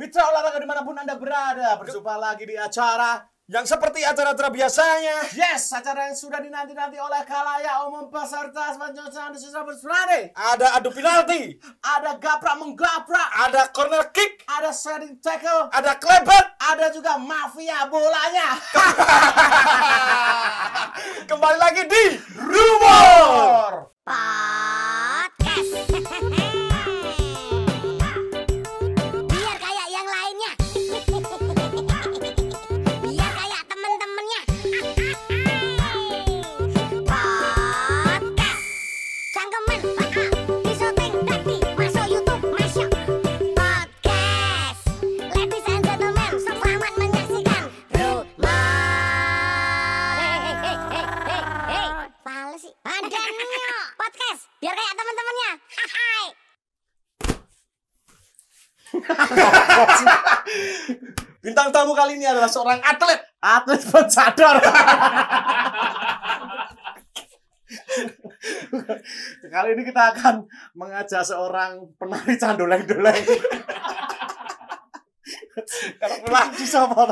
Mitra olahraga di mana pun Anda berada, berjumpa lagi di acara yang seperti acara-acara biasanya. Yes, acara yang sudah dinanti-nanti oleh kalayak umum peserta sepanjang di sisa. Ada adu penalti, ada gaprak menggaprak, ada corner kick, ada sliding tackle, ada klebet, ada juga mafia bolanya. Kembali lagi di Rumor. Podcast. Kali ini adalah seorang atlet, atlet pensadar. kali ini kita akan mengajak seorang penari candoleng-doleng.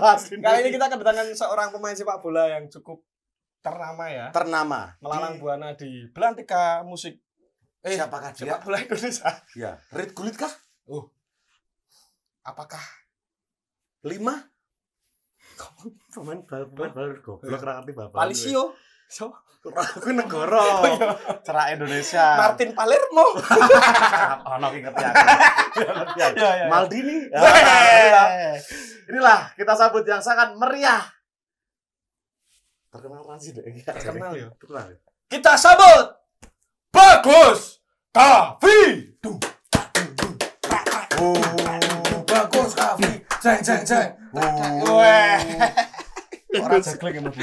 Asli. Kali ini kita kedatangan seorang pemain sepak bola yang cukup ternama ya. ternama Melalang di- buana di belantika musik eh Siapakah dia? sepak bola Indonesia. Ya, Red Kulit kah? Apakah Lima? Pemain bal bal bal goblok ra ngerti bal. Palisio? So, Aku negara. Cerah Indonesia. Martin Palermo. Ono ki ngerti aku. Ngerti aku. Ya, ya, ya. Maldini. Weh. Inilah kita sambut yang sangat meriah. Terkenal kan sih deh. Terkenal ya. Terkenal. Kita sambut Bagus Kavi. Kavi. Jeng jeng jeng. Weh. Orang jaglek emang.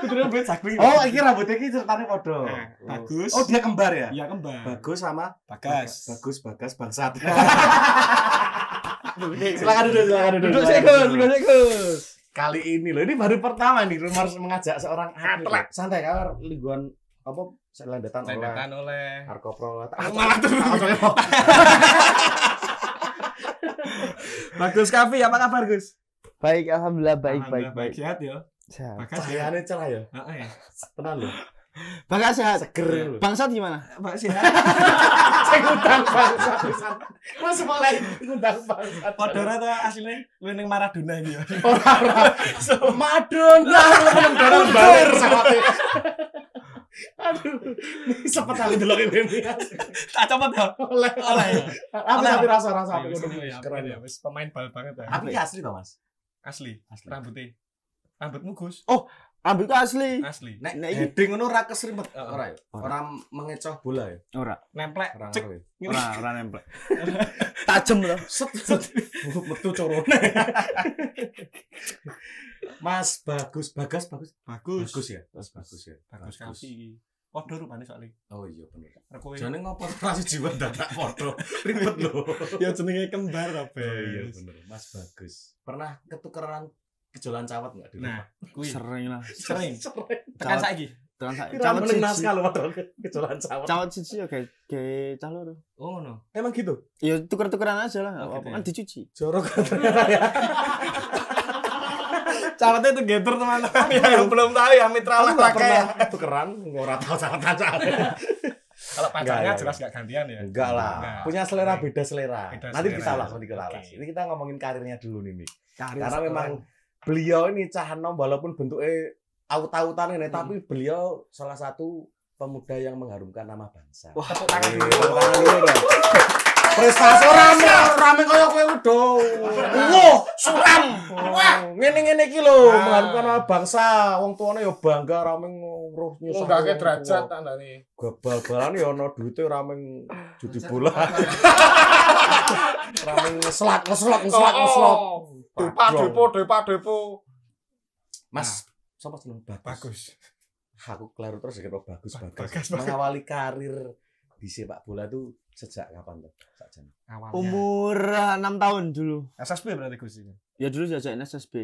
Kudu bet sakling. Oh, iki rambutnya iki ceritanya podo. Nah, bagus. Oh, dia kembar ya? Iya kembar. Bagus sama Bagas. Bagus, bagas, bangsat. silakan duduk, silakan duduk. Duduk sih Gus, duduk. Gus. Kali ini loh, ini baru pertama nih Rumor mengajak seorang atlet. Santai kan lingkungan apa selandetan oleh Lendetan oleh Arko Pro. Aku malah tuh. Bagus Kavi, apa kabar Gus? Baik, alhamdulillah baik baik baik. Sehat ya. Sehat. Bagas ya. Cahayanya cerah ya. Heeh ya. Tenang loh. Bagas sehat. Seger loh. Bangsat gimana? Pak sehat. Saya ngundang bangsat. pisan. Mas mulai ngundang bangsat. Podora tuh aslinya lu ning Maradona gitu. Ora-ora. Madonna lu dorong balik pesawatnya. Aduh, ini sempat kali delok ini. Tak copot ya. Oleh, Oleh. Apa tapi rasa-rasa Iya, aku sini ya, keren ya. Wis pemain bal banget ya. Tapi asli toh, Mas? Asli. Asli. Rambutnya. Rambutmu Gus. Rambutku asli. Asli. Nek Nah, iki- heading ngono ora keserimpet Heeh. ora ya? Ora mengecoh bola ya? Ora, Nemplek. Ora ya? ora, ora nempel. Tajem loh. Set set. Metu corone. Mas bagus, bagas bagus. Bagus. Bagus ya? Mas bagus ya. Bagus Kavi. Podo rupane soalnya. Oh iya bener. Jane ngopo ora jiwa dadak foto. Ribet lho. ya jenenge kembar apa. Oh iya bener. Mas bagus. Pernah ketukeran kejolan cawat enggak di rumah? Nah, kuwi Sering lah. sering. Sering. Tekan saiki. Tekan sak. Kira Cawat siji. naskah lho padahal kejolan cawat. Cawat siji ya kayak kayak cah loro. Oh no. Emang gitu? Ya tuker-tukeran aja lah, Oh, apa gitu kan ya. dicuci. Jorok ya. Cawatnya itu getter teman-teman yang belum tahu ya mitra nggak olahraga ya. tukeran, ora tahu cawat aja. Kalau pacarnya Enggak, jelas gak gantian ya. Enggak lah. Enggak. Punya selera beda selera. Beda Nanti selera kita Oke. ulas. Ini kita ngomongin karirnya dulu nih, Karena memang beliau ini cah enom walaupun bentuknya aut-autan ini, tapi beliau salah satu pemuda yang mengharumkan nama bangsa. Wah, Tepuk tangan dulu. tepuk tangan dulu dong. Prestasi rame, rame kaya kowe udah. Wah, suram. Wah, ngene-ngene iki lho, Ah. mengharumkan nama bangsa. Wong tuane ya bangga rame nguruh nyusah. Ngunggahke wong derajat tandane. Bal-balan ya ono duite rame judi bola. rame ngeslak, ngeslak, ngeslak, ngeslak. Depa depo depa depo. Mas, sapa jeneng bagus? Bagus. Aku keliru terus ya bagus Bagus. Mengawali karir di sepak bola tuh sejak kapan tuh? Sakjane. Awalnya. Umur 6 tahun dulu. SSB berarti Gus ini. Ya dulu jajakin SSB.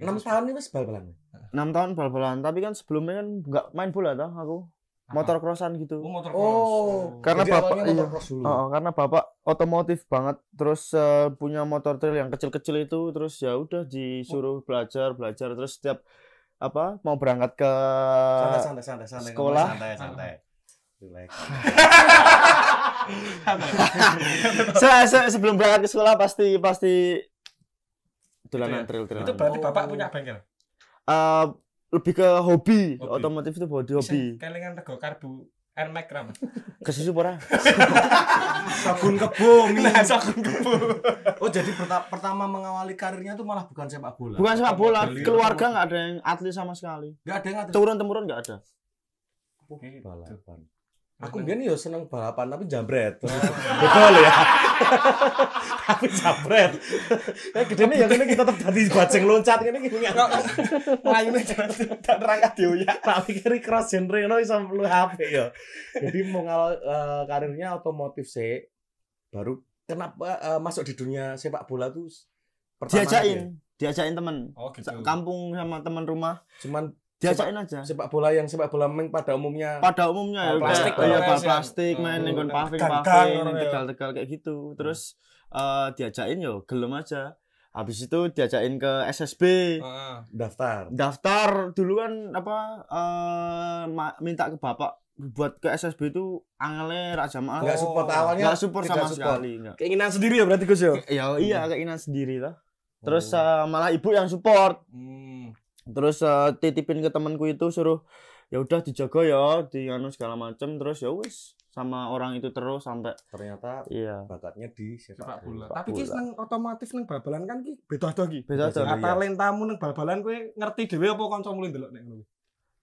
6 tahun ini wis bal-balan. 6 tahun bal-balan, tapi kan sebelumnya kan nggak main bola toh aku. Motor crossan gitu. Oh, motor Oh, Karena jadi bapak- iya. dulu. Oh, karena bapak otomotif banget terus eh, punya motor trail yang kecil-kecil itu terus ya udah disuruh belajar belajar terus setiap apa mau berangkat ke Santai, santai, santai, santai. sekolah. Santai, santai. Relax. Se- se- sebelum berangkat ke sekolah pasti pasti dolanan trail trail Itu berarti bapak punya bengkel. Eh, lebih ke hobi Hobi. otomotif itu hobi Sing Kelingan rego karbu Nmax ram. kesusu pora Sabun kebo, Nah, sakun kebu. Oh, jadi perta- pertama mengawali karirnya tuh malah bukan sepak bola. bukan sepak bola keluarga nggak ada yang atlet sama sekali Enggak ada yang ngatur. turun temurun nggak ada balapan. Aku biar yo seneng balapan tapi jambret. Betul ya. tapi jambret. Ya gedene ya kene kita tetep dadi bajeng loncat kene iki Kok melayune tak terangkat dioyak. tak pikir cross genre no iso perlu HP ya. Jadi mau ngawal eh, karirnya otomotif sih. Baru kenapa eh, masuk di dunia sepak bola tuh pertama aja? diajain diajakin temen Oh gitu. Kampung sama teman rumah Cuman diajakin aja sepak bola yang sepak bola meng pada umumnya pada umumnya ya plastik ya bal plastik Oh, main kan paving paving ya. tegal-tegal kayak gitu terus eh, diajakin yo gelem aja habis itu diajakin ke SSB Heeh. daftar. daftar dulu kan apa eh, ma- minta ke bapak buat ke SSB itu angele rak jamaah Enggak support awalnya. nggak support sama support. sekali enggak Keinginan sendiri ya berarti Gus ya. ya iya keinginan sendiri lah terus Oh. eh, malah ibu yang support Hmm. Terus eh, titipin ke temanku itu suruh ya udah dijaga ya di anu segala macem terus ya wis sama orang itu terus sampai ternyata iya bakatnya di sepak, bola. bola. Tapi ki nang otomotif nang bal-balan kan ki beda-beda ki. beda Beda. aja Iya. Talentamu nang bal-balan kowe ngerti dhewe apa kancamu ndelok nek ngono.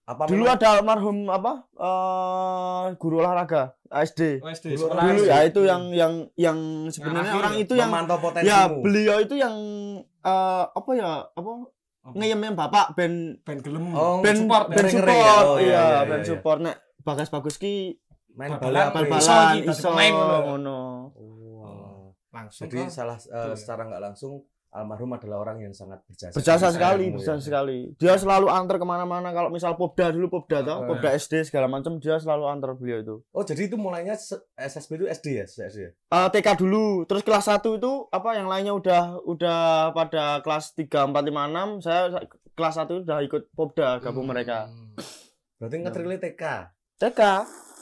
Apa dulu memang- ada almarhum apa eh guru olahraga SD Oh, SD Dulu sekolah. dulu ya itu yang yang yang sebenarnya orang ya? itu yang ya beliau itu yang eh, apa ya apa Apa? Ngeyemin bapak ben ben gelem. Oh, ben support, ben ngeri-ngeri support ya? Oh, iya, iya iya, ben iya. support nek bagas bagus ki main bal-balan. bal-balan Iso pemain ngono. langsung Jadi salah ya. secara nggak langsung almarhum adalah orang yang sangat berjasa. berjasa sekali berjasa ya. sekali dia selalu antar ke mana-mana kalau misal popda dulu popda toh Oh, popda SD segala macam dia selalu antar beliau itu Oh, jadi itu mulainya SSB itu SD ya, SD ya. Eh, TK dulu terus kelas 1 itu apa yang lainnya udah udah pada kelas 3 4 5 6 saya sa- kelas 1 udah ikut popda gabung mereka Hmm. Berarti ngetrilnya TK. TK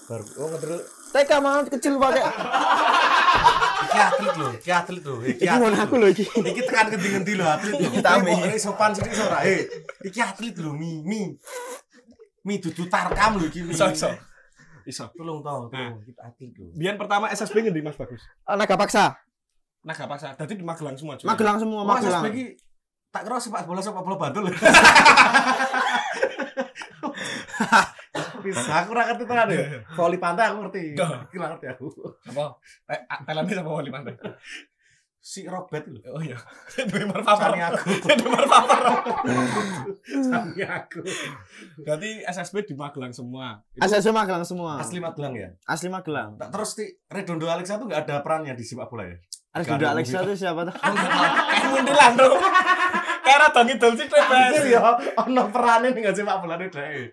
Baru oh ngetril TK malah kecil pakai iki atlet lho, iki atlet lho, iki iki ngono atlet. aku lho. loh iki Iki tekan ngendi-ngendi lho atlet. Kita. Iki kok sopan sithik ora? Eh, iki atlet lho, mi mi. Mi dudu tarkam lho iki. Mi. Iso iso. Iso. Tolong tau, tolong kita atlet lho. Biyen pertama SSB ngendi Mas Bagus? naga paksa Naga paksa. Dadi di Magelang semua. cuy. Magelang semua Oh, Magelang SSB iki tak kira sepak bola sepak bola bantul. Bisa, aku ora ngerti tenan ya. Voli pantai aku ngerti. Iki ora ngerti aku. Apa? Eh, Thailandnya sama wali pantai. Si Robert lho. Oh iya. Duwe marpapar. Sani aku. Duwe marpapar. Sani aku. Berarti SSB di Magelang semua. SSB Magelang semua Asli Magelang ya. asli Magelang Tak terus di Redondo Alexa tuh nggak ada perannya di sepak bola ya? ada Alexa tuh siapa tuh Kayak mundulan tuh. Kayak rada ngidul sih Anjir ya, ono perannya nih nggak sepak bola nih deh.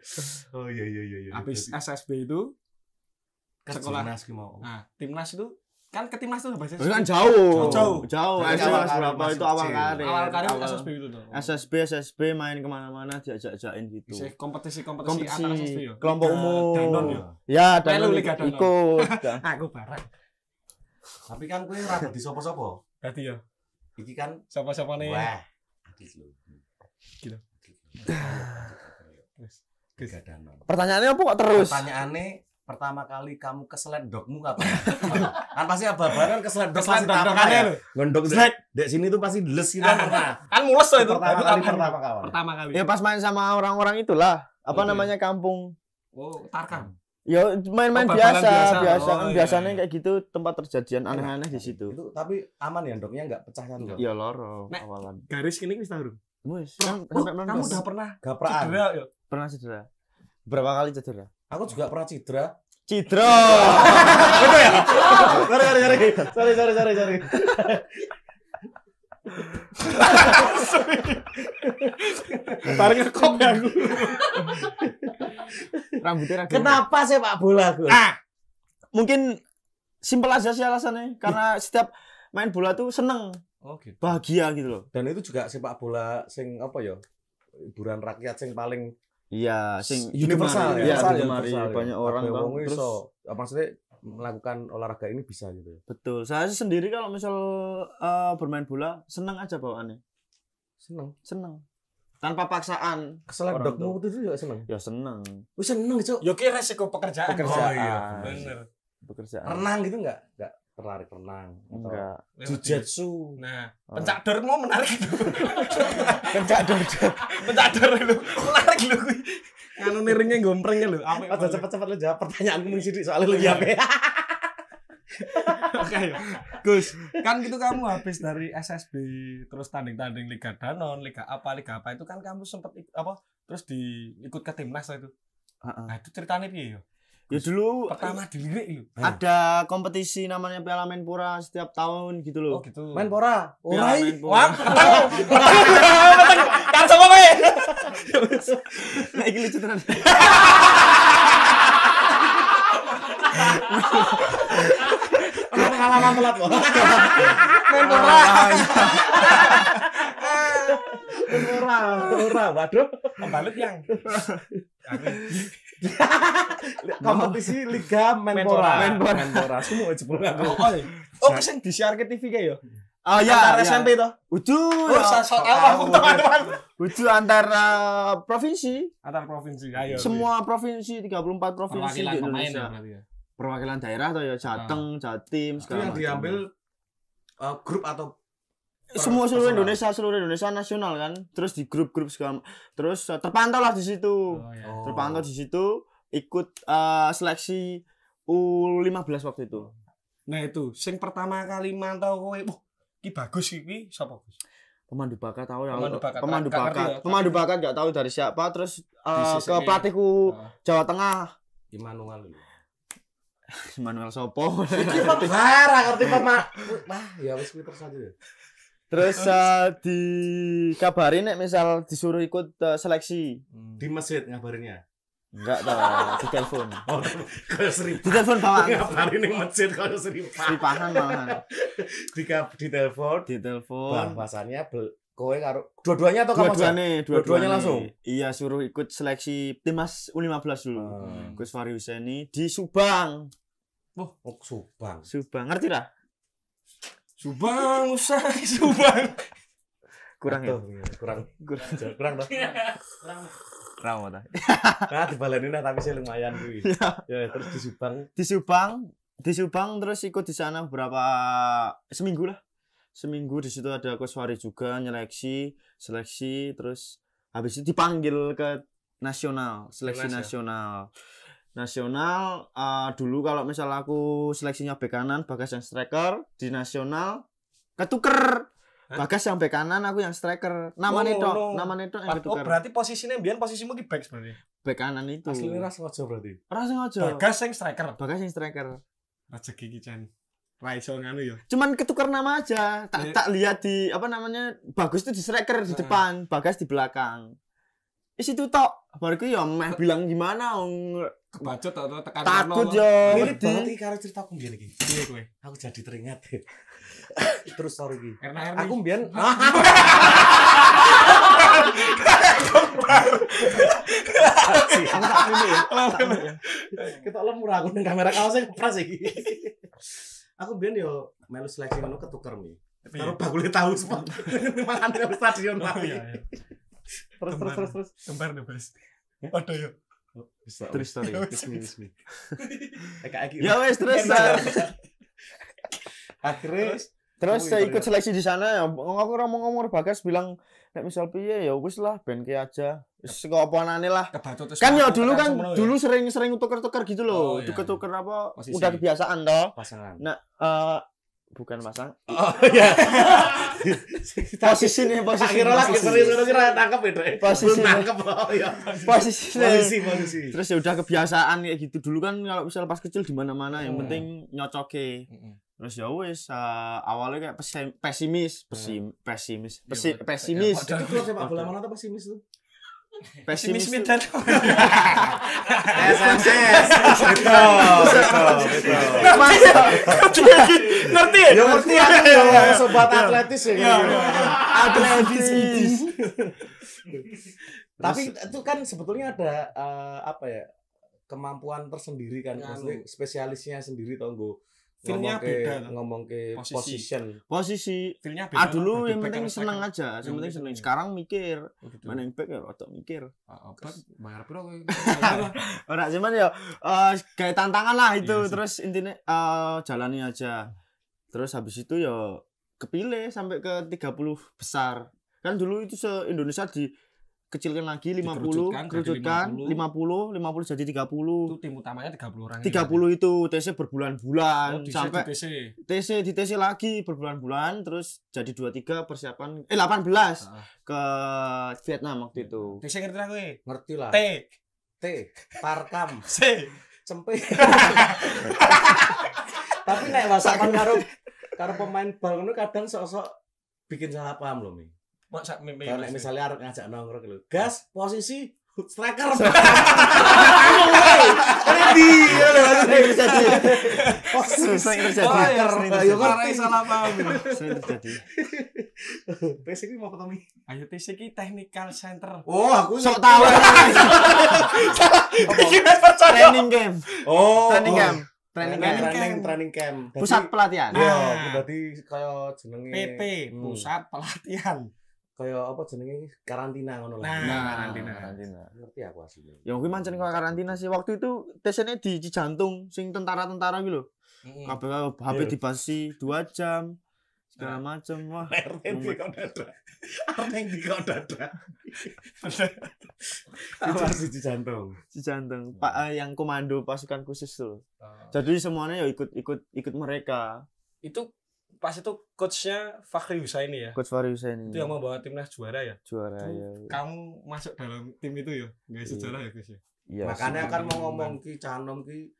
Oh iya iya iya. iya. Habis SSB itu Ke sekolah. Timnas ki mau. Nah, timnas itu kan ke timnas itu bahasa Itu kan jauh Jauh. jauh karir berapa itu awal karir awal karir Awal- SSB itu tuh. SSB SSB main ke mana-mana diajak-ajakin gitu Bisa kompetisi-kompetisi kompetisi antar SSB ya. kelompok umum Danon ya. ya dan Melu Liga Danon. ikut Aku bareng. Tapi kan gue rada di sopo-sopo. Berarti ya Iki kan siapa-siapa nih. wah. Gitu. Terus. Gak danon. pertanyaannya apa kok terus Pertanyaannya pertama kali kamu keselet dogmu kapan? kan pasti abah-abah kan keselet dog Keselet pasti apa dog-dogannya ya? Gondok Slek. dek sini tuh pasti les gitu pernah. Kan mules tuh itu. Pertama kali pertama kawan. Pertama kali. ya pas main sama orang-orang itulah apa Oke. namanya kampung Oh, Tarkam. Ya main-main Oh, biasa biasa. biasa Oh, kan iya, biasanya iya. kayak gitu tempat terjadian aneh-aneh di situ Itu tapi aman ya dognya nggak pecah satu. ya loro Nek. awalan Garis ini wis tahu. Wis, Oh, kan sampai kamu 19. udah pernah Gapraan. cedera ya? pernah cedera berapa kali cedera Aku juga pernah cedera. cedera sorry sorry sorry sorry sorry sorry sorry. Bareng ngekop ya aku. rambutnya rada Kenapa sepak bola gue? Ah, mungkin simpel aja sih alasannya karena setiap main bola tuh seneng Oh gitu. bahagia gitu loh Dan itu juga sepak bola sing apa ya? Hiburan rakyat sing paling iya sing universal iya, ya. digemari universal ya. banyak orang Kabeh Bang. wong terus iso. Ah, maksudnya melakukan olahraga ini bisa gitu ya. betul saya sih sendiri kalau misal eh, bermain bola seneng aja bawaannya Seneng. seneng tanpa paksaan Kesalahan Orang dokmu itu juga seneng. ya seneng Wih seneng. Yo ki resiko pekerjaan. Pekerjaan. Oh iya, bener. pekerjaan Renang gitu enggak? Enggak tertarik renang. Enggak Jujutsu. Nah, Oh. pencak dor mau menarik itu. kencak dong pencak dor itu menarik lho kuwi. Nganu niringnya gompreng lho. Apik Aja cepet-cepet lu jawab pertanyaanku mung sithik soalnya lu jawab. Oke. Gus, kan gitu kamu habis dari SSB terus tanding-tanding Liga Danon, Liga apa, Liga apa itu kan kamu sempat apa terus diikut ke timnas itu. Heeh. Nah, itu ceritanya piye yo? ya dulu Pertama dilirik lho. ada kompetisi namanya Piala Menpora setiap tahun gitu Oh loh gitu. Main pora. Piala Ora. Menpora Kan sama kowe. nah iki lucu tenan Pengalaman telat loh. Main bola. Ora, ora. Waduh. Pembalut yang. Kompetisi Liga Menpora. Menpora. Menpora. Semua jebul aku. Oh, oh sing disiar ke TV kayak yo. oh ya Antara ya. SMP toh. Uju Oh, ya. apa teman-teman. Uju antara provinsi Antar provinsi ayo. semua provinsi 34 provinsi di ya Indonesia ya. Perwakilan daerah atau ya Jateng, Jatim, Itu segala yang macam. diambil uh, grup atau semua seluruh personal. Indonesia seluruh Indonesia nasional kan terus di grup-grup segala terus eh, terpantau lah di situ Oh ya. terpantau di situ ikut eh, seleksi U15 waktu itu Nah itu, sing pertama kali mantau kowe, wah, ki bagus iki sapa Gus? pemandu bakat tahu ya Pemandu bakat. pemandu ngerti bakat ya, pemandu bakat nggak tahu dari siapa terus eh, Di ke pelatihku Oh. Jawa Tengah Immanuel. Manuel Sopo Parah ngerti pema. Wah, ya wis aja. ya. terus eh, dikabarin nek misal disuruh ikut eh, seleksi Di masjid ngabarinnya. enggak tahu di telepon Oh, seribu. di telepon bawaan Ngabarin ning masjid kayak seribu. Seripahan malahan Di di telepon. di telepon Bahwasannya bel- kowe karo dua-duanya atau kamu dua-duanya Dua-duanya. Langsung? iya suruh ikut seleksi timnas U15 dulu. Hmm. Gus Fahri Husseini di Subang. Oh, Subang. Subang ngerti lah? Subang, usah Subang. kurang ya? Iya, kurang. Kurang. Kurang toh. kurang. Apa Nah, dibalenin lah tapi sih lumayan kuwi. Ya, terus di Subang? Di Subang di Subang terus ikut di sana beberapa seminggu lah seminggu di situ ada Coach Fahri juga nyeleksi seleksi terus habis itu dipanggil ke nasional seleksi ya? nasional nasional eh, dulu kalau misal aku seleksinya bek kanan bagas yang striker di nasional ketuker Hah? bagas yang bek kanan aku yang striker nama Oh, neto no. nama neto yang Oh, ketuker berarti posisinya mbiyen posisimu ki back berarti. bek kanan itu aslinya ras sengaja berarti. ngaco Bagas sing striker. bagas yang striker Rezeki ki Chan. Ra iso nganu ya. cuman ketukar nama aja tak Iya. tak lihat di apa namanya bagus itu di striker di depan bagas di belakang di situ tok baru ya meh bilang gimana wong Kebacut atau tekan takut yo Mirip ngerti. banget iki karo ceritaku mbiyen iki. Piye kowe? Aku jadi teringat. Terus story iki. Aku mbiyen aku tak pilih ya ya. lemur aku ning kamera kaos sing pras iki. Aku mbiyen yo melu seleksi ngono ketuker mi. Piye? Karo bakule tahu spot. Mangan di stadion Oh, mati. iya, iya. Terus terus terus terus. Kembar nih, Bos. Waduh yo. True story. Bismi bismi. Eka iki. ya wes terus Akhirnya terus saya ikut seleksi di sana ya aku ngomong-ngomong bagas bilang nek misal piye ya wis lah ben ki aja wis anane lah kan ya dulu kan dulu sering-sering tuker-tuker gitu Oh, loh iya. tuker-tuker apa Posisi. udah kebiasaan toh pasangan. nah eh bukan pasang Oh iya. posisi nih posisi Akhirnya lagi posisi. serius ngono kira nangkep ya, Dek. Posisi. Nangkep oh iya. posisi Posisi posisi. terus ya udah kebiasaan kayak gitu dulu kan kalau misal pas kecil di mana-mana yang Hmm. penting nyocoke Mm-mm. Terus ya wes eh, awalnya kayak pesim- pesimis pesim pesimis pesi- Iya, pesimis iya, Itu sepak bola mana tuh pesimis tuh? pesimis Medan. SMS. Betul, betul. Ngerti ya? Ya ngerti ya, sobat atletis ya. Atletis Tapi itu kan sebetulnya ada eh, apa ya? kemampuan tersendiri kan, maksudnya spesialisnya sendiri tau nggo Feel-nya ke beda, kan? ngomong ke Posisi. position. posisi Feel-nya beda. ah dulu lah, yang penting seneng aja yang Yang penting penting seneng seneng. sekarang mikir Oh, gitu. main back ya rada mikir Ah, Apa? Bayar piro kowe? ora cuman ya eh, kayak tantangan lah itu Iya terus intinya eh, jalani aja terus habis itu ya kepilih sampai ke 30 besar kan dulu itu se Indonesia dikecilkan lagi 50 Dikerucutkan jadi kerucutkan 50. 50 50 jadi 30 Itu tim utamanya 30 orang. 30 itu TC berbulan-bulan Oh, di sampai TC. TC di TC lagi berbulan-bulan terus jadi 23 persiapan eh 18 Ah. ke Vietnam waktu itu. TC ngerti lah kowe? Ngerti lah. T. T, Tarkam, C. cempe. Tapi nek wasapan karo karo pemain bal kadang sok-sok bikin salah paham loh, Mi. Mau sak meme. Kalau misalnya arep ngajak nongkrong lho. Gas, posisi striker. Ready, ya terjadi. Oh, iya, Sering Ayo. Marai salah paham. Sering terjadi. Iki mau ketemu. Ayo TC ki technical center. Oh, aku Sok tahu. Training camp. Oh, Training camp. Training Training camp. training training camp. Dadi- Pusat pelatihan. Iya, Nah. berarti kaya jenenge PP Hmm. Pusat Pelatihan. Kaya apa jenenge karantina ngono lah. Nah. karantina. karantina. ngerti aku aslinya. Ya kuwi mancen kok karantina sih. Waktu itu tesnya di Cijantung sing tentara-tentara gitu loh. Mm. Kabeh HP Iya. dibasi 2 jam. Segala macam wah. Arneng di kau dada. Arneng di kau dada. Itu di jantung. Cijantung. Pak eh, yang komando pasukan khusus tuh. Oh. Jadi semuanya ya ikut ikut ikut mereka. Itu pas itu coachnya Fakhri Husaini ya. Coach Fahri Hussein Itu yang membawa timnas juara ya. juara Itu ya. Kamu masuk dalam tim itu ya. Enggak Iya. sejarah ya, Gus ya. Iya. Makanya kan mau ngomong ki canom ki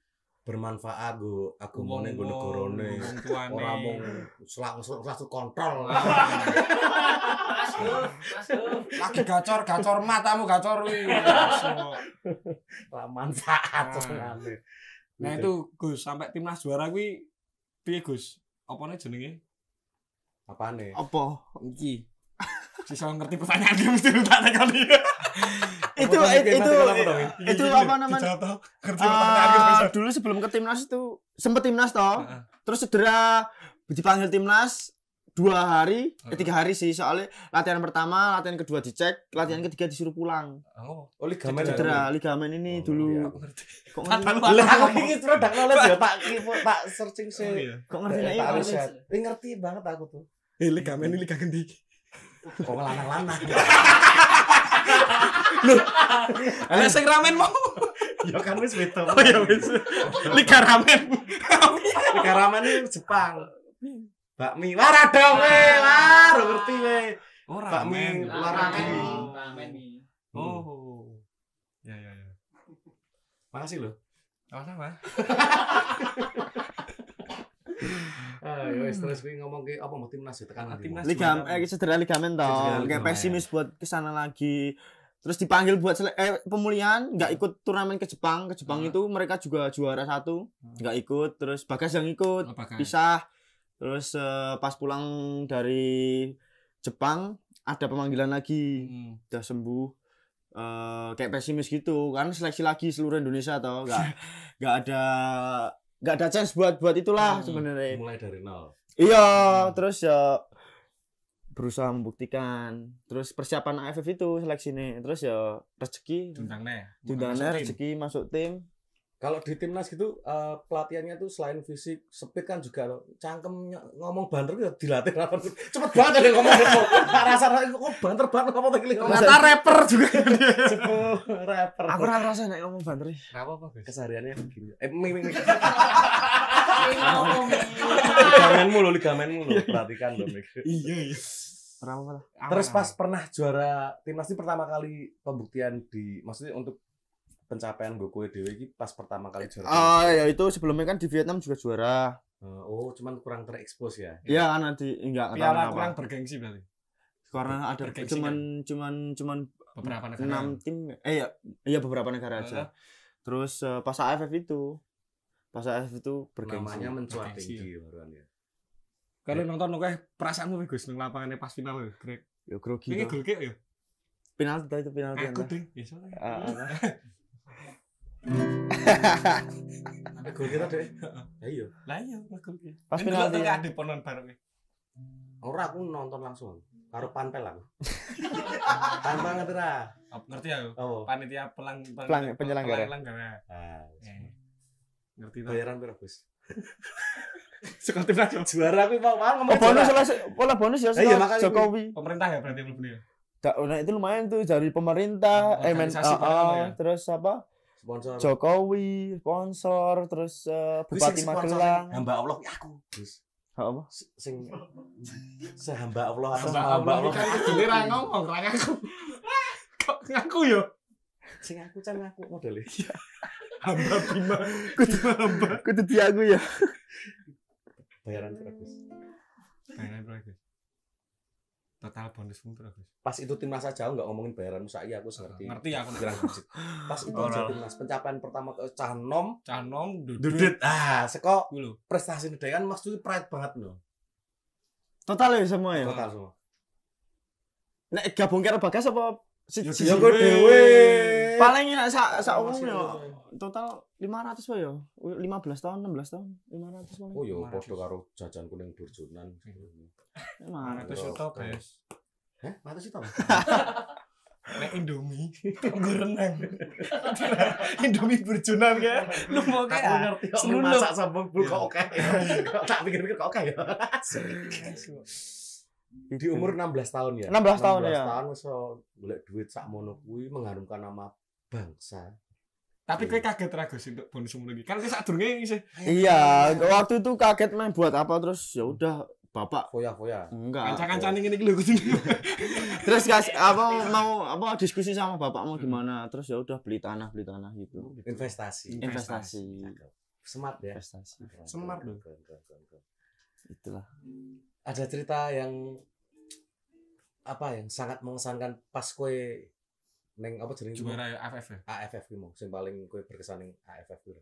bermanfaat go agamane go negarane. wong tuane. Ora mung selak selak langsung kontrol. lagi gacor, gacor matamu gacor wih. Manfaat Ah. sebenarnya. Nah itu Gus sampai timnas juara kuwi piye Gus? Apa nih jenenge? apane? apa? Iki. Sisa ngerti pertanyaan dia mesti lu tak tekoni. itu Apa itu namanya? itu, Apa namanya? itu apa namanya? Pertanyaan dia Ah, bisa. dulu sebelum ke timnas itu sempet timnas toh. Terus cedera dipanggil timnas dua hari, eh, tiga hari sih soalnya latihan pertama, latihan kedua dicek, latihan ketiga disuruh pulang. Oh, Oh ligamen ya? Cedera ligamen ini Oh, dulu. iya. aku ngerti. Kok ngerti? Lah aku iki produk knowledge ya tak tak searching Oh, sih. iya. Kok ngerti nek Tak iya? Eh, ngerti banget aku tuh. Eh, ligamen ini liga gendi. Kok lanang-lanang. Lah sing ramen mau. ya kan wis beda. Oh ya wis. Liga ramen. Liga ramen ini Jepang. Bakmi. Wah radong we, wah ora ngerti we. Oh, Bakmi negeri. Oh. Ya ya ya. Makasih loh. Sama-sama. Ah, ya wis terus kuwi ngomong ke apa mau timnas ya tekan nanti. Timnas. Ligam eh cedera ligamen toh. Cedera Kayak pesimis buat ke sana lagi. Terus dipanggil buat sele- eh, pemulihan, nggak ikut turnamen ke Jepang. Ke Jepang Hmm. itu mereka juga juara satu, nggak ikut. Terus Bagas yang ikut, Oh, pisah. Terus eh, pas pulang dari Jepang ada pemanggilan lagi, Hmm. udah sembuh. Eh, kayak pesimis gitu kan seleksi lagi seluruh Indonesia toh nggak nggak ada nggak ada chance buat buat itulah Hmm. sebenarnya Mulai dari nol. Iya, Hmm. terus ya berusaha membuktikan. Terus persiapan AFF itu seleksi nih. Terus ya rezeki, Diundang nih. diundangnya rezeki masuk tim. Kalau di timnas gitu eh, pelatihannya tuh selain fisik, speed kan juga cangkem ngomong banter ya dilatih apa cepet banget ada ngomong Pak rasa kok banter banget ngomong tadi ngomong Ternyata rapper juga. Cepet, rapper. Aku ora ngerasa nek ngomong banter. Enggak apa-apa, Gus. kesehariannya begini. Eh, mi, mi, ligamenmu lo, ligamenmu lo, perhatikan lo. Mik. Iya, iya. Apa. Terus pas pernah juara timnas ini pertama kali pembuktian di, maksudnya untuk pencapaian gue kue dewe ini pas pertama kali juara. Ah, ya itu sebelumnya kan di Vietnam juga juara. Eh, oh, cuman kurang terekspos ya. Iya kan nanti enggak piala kenapa. kurang bergengsi berarti. karena ada Bergengsi cuman cuman cuman beberapa negara. enam tim eh ya iya beberapa negara aja terus eh, pas AFF itu pas AFF itu bergengsi Namanya mencuat Bergengsi, tinggi baruan ya. Kalau nonton oke perasaanmu Gus nang lapangannya pas final lho, Greg. ya grogi Ini kick ya. penalti itu penalti Aku ding. Ya gol kita deh. Ya iya. Lah iya gol kick. Pas penalti ya. Ada ponon bareng. Ora aku nonton langsung. Karo panpel aku. Tanpa ngerti ra. Apa ngerti aku? Oh. Panitia pelang Pelang- penyelenggara. penyelenggara. Ah, Eh, Ngerti ta? bayaran berapa, Gus? Sekolah tim nasional. Juara aku mau ngomong oh bonus lah pola bonus ya Eh, iya, Jokowi Pemerintah ya berarti belum ya. Da- nah, itu lumayan tuh dari pemerintah eh men ya? terus apa sponsor. Jokowi sponsor terus Kuwi Bupati Magelang Hamba Allah ya aku, Gus. apa Sing sehamba Allah Hamba hamba Allah Allah. kan kudune ra ngomong ra ngaku. Kok ngaku yo? Sing aku can aku modele. Hamba bima. kudu kudu dia aku ya Bayaran Gus? Bayaran berapa? Total bonusmu berapa? Gus? Pas itu timnas aja nggak ngomongin bayaranmu saya aku ngerti. Ngerti aku Pas itu aja timnas pencapaian pertama ke cah nom Canom dudut. Dudut. Ah, seko prestasi ini kan maksudnya pride banget loh. total ya semua ya Total semua. nek gabung karo bagas apa si, Ya, si- gue dewe. paling enak sak sak umum ya. Total 500 apa ya 15 tahun 16 tahun 500 paling Oh iya, 500. podo karo jajan kuning burjonan. Emang. Mana tuh soto, Bes? Hah? Mata sih tau? Nek Indomie, gue renang. Indomie berjunan kan? Lu mau Aku kayak ngerti kok masak sambal bul kok oke. Kok tak pikir-pikir kok oke ya. Di umur 16 tahun ya. 16 tahun, ya. tahun wis iso golek duit sak mono kuwi mengharumkan nama bangsa. Tapi kayak kaget ragus untuk bonus umur lagi. Kan kita sadurunge isih iya waktu itu kaget main buat apa terus ya udah bapak Foya-foya. enggak kanca-kancane ngene iki lho terus kasih apa mau apa diskusi sama bapak mau gimana terus ya udah beli tanah beli tanah gitu Investasi. investasi Smart ya. investasi Smart loh. Keren. itulah Ada cerita yang apa yang sangat mengesankan pas kue neng apa jenenge Juara ya AFF ya. AFF ki mau sing paling kue berkesan ning AFF ku.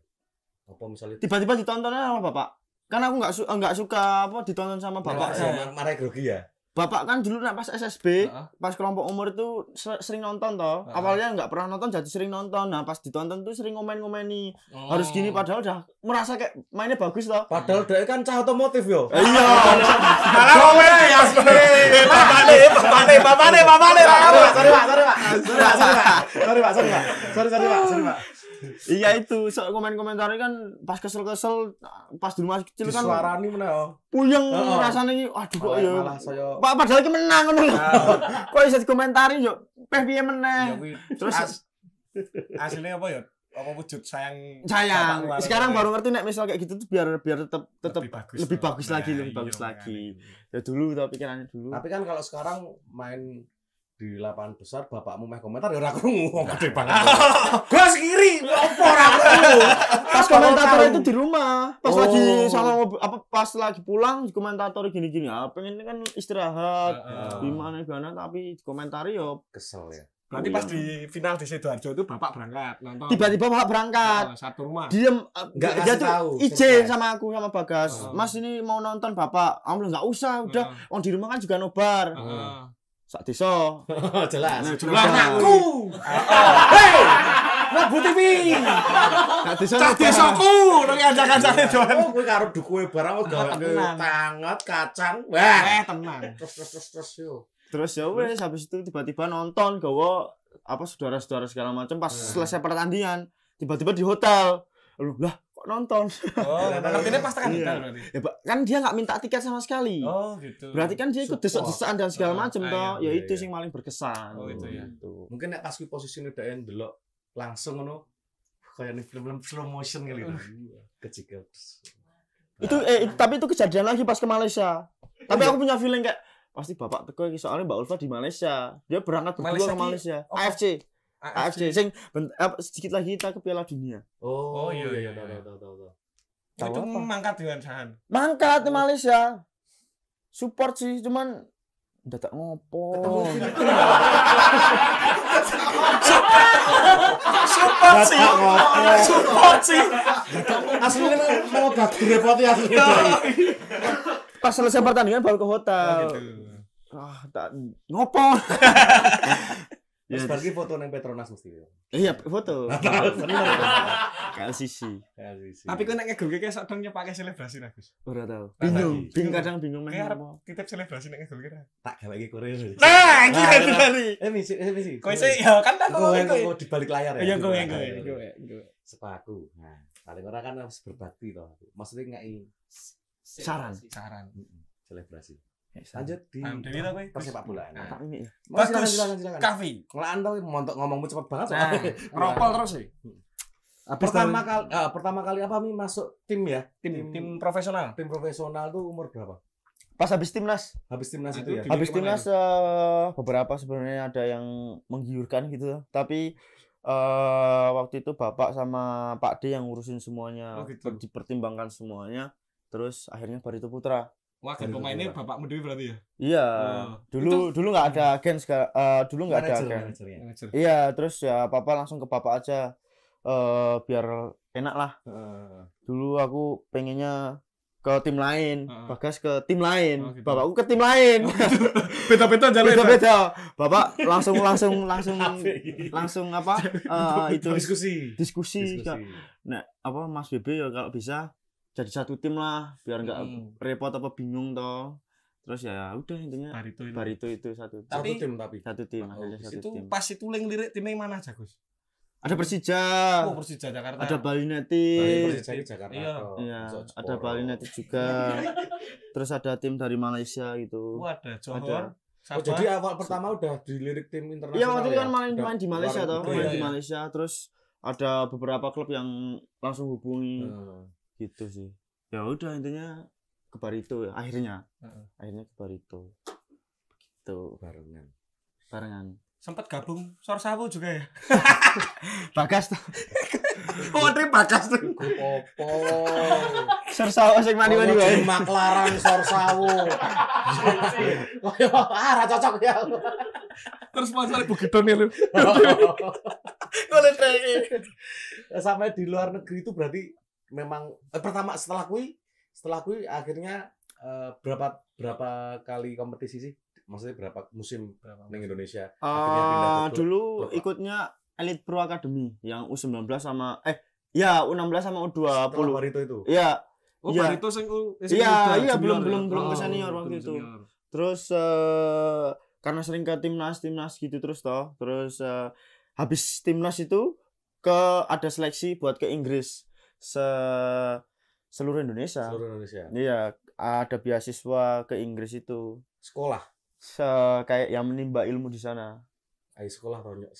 Apa misalnya tiba-tiba ditontonnya sama bapak kan aku nggak su nggak suka apa ditonton sama bapak Bapak ya, marah grogi ya. Bapak kan dulu nak pas SSB Heeh. pas kelompok umur itu ser- sering nonton toh Heeh. awalnya nggak pernah nonton jadi sering nonton nah pas ditonton tuh sering ngomen-ngomeni Oh. harus gini padahal udah merasa kayak mainnya bagus toh Padahal dia kan cah otomotif yo. iya ya. Bapak nih, bapak nih, bapak nih, bapak nih. Sorry pak, sorry pak, sorry pak, sorry pak, sorry pak, sorry pak, sorry sorry pak, sorry pak. Iya itu so, komen-komentarnya kan pas kesel-kesel pas dulu masih kecil kan Disuarani mana yo? puyeng Heeh. rasanya ini aduh kok ya. Pak padahal ki menang ngono lho. Kok bisa dikomentari yo peh piye Ya meneh. kuwi Terus as- aslinya apa ya? Apa wujud sayang sayang. Sekarang keluarga. baru ngerti nek misal kayak gitu tuh biar biar tetap tetap lebih bagus. lebih bagus lagi, Nah, lebih iya, bagus lagi. makanya. ya dulu tau pikirannya dulu. Tapi kan kalau sekarang main di lapangan besar bapakmu meh komentar ya ora krungu wong gede banget. Gus kiri, opo ora krungu. Pas komentator itu di rumah, pas Oh. lagi sama apa pas lagi pulang komentator gini-gini, ah pengen kan istirahat. Heeh. Gimana gimana tapi komentari yo Kesel ya. Berarti pas di final di Sidoarjo itu Bapak berangkat nonton. tiba-tiba bapak berangkat. Oh, satu rumah. diem uh, Nggak dia tuh tahu, izin surprise. sama aku sama Bagas Oh. Mas ini mau nonton bapak Aku bilang nggak usah udah orang di rumah kan juga nobar Heeh. Sak desa Jelas. Nah, jelas. Anakku. Hei, Rabu TV. sak desa nobar. desaku, nang kancang-kancane doan. Oh, kowe karo dukuhe barang gawe Tenang. tanget, kacang. Wah. Eh, tenang. Terus terus terus yo. terus ya wes habis itu tiba-tiba nonton gawa apa saudara-saudara segala macam pas Hmm. selesai pertandingan tiba-tiba di hotel Loh, lah nonton Oh, ngertinya pas tekan Iya. berarti. ya Pak, kan dia nggak minta tiket sama sekali Oh, gitu. berarti kan dia ikut Support. desek-desekan dan segala Oh, macam ah, toh iya, ya iya, itu iya. sing paling berkesan Oh, itu ya. Gitu. Mungkin nek pas kuwi posisine dhek ndelok langsung ngono kayak nih film-film slow motion kali gitu. Kecil. itu eh itu- tapi itu kejadian lagi pas ke Malaysia tapi aku punya feeling kayak pasti bapak teko iki soalnya Mbak Ulfa di Malaysia dia berangkat berdua Malaysia ke Malaysia oh, AFC AFC sing sedikit lagi kita ke Piala Dunia Oh, Oh, iya, iya, tahu iya. tahu tahu tahu. Tahu Itu apa? mangkat dengan sahan. mangkat di Malaysia support sih cuman Dadak ngopo? Support sih. Support sih. Aslinya mau gak direpoti aslinya. Pas selesai pertandingan baru ke hotel. Oh. Ah, tak ngopo. Ya, Terus bagi foto nang Petronas mesti. iya foto. Bener. KLCC. Tapi kok nek ngegolke kayak sok dong nyepake selebrasi lah, Gus. Ora tahu. Ora Bingung, tahu. bingung kadang bingung main Kayak titip selebrasi nek ngegolke. ra. tak gawe iki Korea. Nah, iki Nah, nah. tadi. Eh misi, eh misi. Kowe sih ya kan tak Kowe ngomong kok di balik layar ya. Iya, kowe, kowe, layar. kowe, kowe. Sepaku. Nah, paling ora kan harus berbakti toh. Maksudnya ngai Saran. Saran. selebrasi. Lanjut di persepak bolaan. Nah. Ini ya. Bagus. silakan silakan. Kavi. Ngelaan tau montok ngomongmu cepet banget Nah, soalnya. terus sih. Habis Pertama dari- kali ah, pertama kali apa Mi masuk tim ya? Tim tim profesional. tim profesional tuh umur berapa? pas habis timnas. Habis timnas Nah, itu itu ya. Habis timnas eh, beberapa sebenarnya ada yang menggiurkan gitu. Tapi eh waktu itu Bapak sama Pak D yang ngurusin semuanya, Oh, gitu. per- dipertimbangkan semuanya. Terus akhirnya Barito Putra. Wah, kan pemainnya bapakmu Dewi berarti ya? Iya, Oh, dulu dulu nggak ada agen seka- eh, dulu nggak ada agen. Manajer. Iya, terus ya Papa langsung ke Bapak aja. eh biar enak lah. Heeh. Dulu aku pengennya ke tim lain, Heeh. Bagas ke tim lain, Oh, gitu. bapakku ke tim lain. Beda-beda jalan. Beda-beda. Bapak langsung langsung langsung langsung apa? eh, itu diskusi. diskusi. Diskusi. Nah, apa Mas Bebe ya kalau bisa jadi satu tim lah biar nggak Hmm. repot apa bingung toh. Terus ya udah intinya Barito itu. Barito itu satu tim. Satu Tapi- tim tapi. Satu tim, Oh, satu Itu tim. pas itu link lirik timnya yang mana aja, Gus? Ada Persija, Oh, Persija Jakarta. ada Bali Bali United. Persija di Jakarta. Iya. Oh, Iya, ada Bali United juga. Terus ada tim dari Malaysia gitu. Oh, ada Johor. Ada. Oh, jadi awal pertama udah dilirik tim internasional. Iya waktu itu kan ya? main Udah main di Malaysia toh, itu main ya? di iya. Malaysia. Terus ada beberapa klub yang langsung hubungi Heeh. Gitu sih. Ya udah intinya ke Barito ya akhirnya. Heeh. Akhirnya ke Barito. Begitu barengan. barengan. Sempat gabung Sorsawu juga ya? Bagas tuh. Oh, dia bagas tuh. Grup opo. Sersawa sing mani-mani Ono wae. Maklaran Sorsawu. Koyo ah ra cocok ya. Terus sponsor Bugedon ya lu. Boleh Sampai di luar negeri itu berarti memang eh, pertama setelah kui setelah kui akhirnya eh, berapa berapa kali kompetisi sih? Maksudnya berapa musim di Indonesia? Akhirnya pindah Ah, ke klub. dulu klub apa? ikutnya Elite Pro Academy yang U19 sama eh ya U16 sama Setelah U20. Barito itu. Iya, Oh, Iya. Barito sing uh, Iya, iya, junior belum- ya? belum- belum Oh, ke senior waktu itu. terus eh karena sering ke timnas timnas gitu terus toh terus eh, habis timnas itu ke ada seleksi buat ke Inggris se seluruh Indonesia Seluruh Indonesia. iya ada beasiswa ke Inggris itu Sekolah. se kayak yang menimba ilmu di sana Ayo sekolah ronyok.